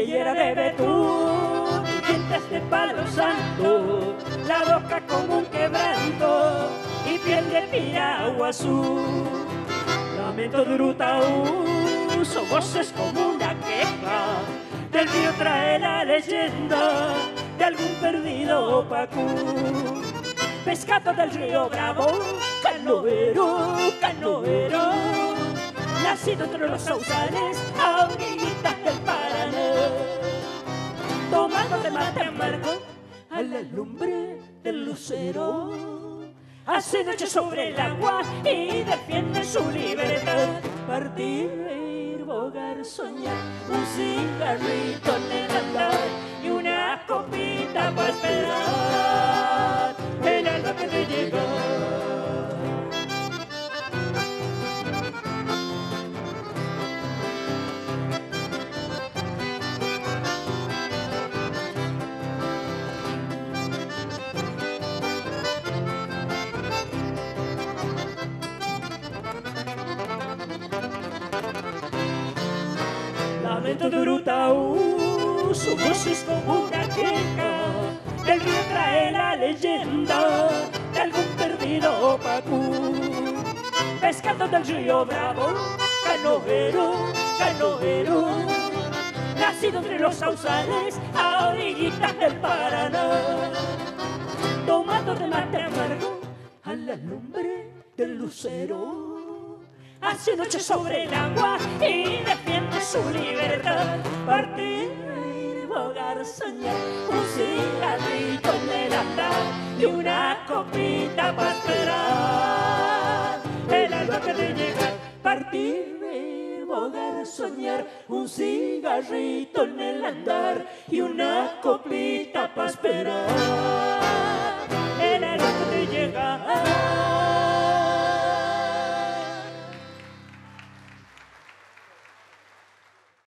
cabellera de betún, dientes de palo santo, la boca como un quebranto y piel de piragua azul. Lamento de Urutaú, son voces como una queja, del río trae la leyenda de algún perdido Pacú. Pescado del río Bravo, canoero, canoero, nacido entre los sausales a del Paraná. Mate amargo a la lumbre del lucero. Hace noche sobre el agua y defiende su libertad. Partir, ir, bogar, soñar, un cigarrito en el andar Lamento de Urutaú, su voz es como una queja. El río trae la leyenda de algún perdido Pacú. Pescado del río Bravo, canoero, canoero. Nacido entre los sausales a orillitas del Paraná. Tomando de mate amargo a la lumbre del lucero hace noche sobre el agua y defiende su libertad. Partir, ir, bogar, soñar, un cigarrito en el andar y una copita para esperar. El alba que de llegar, partir, ir, bogar, soñar, un cigarrito en el andar y una copita para esperar.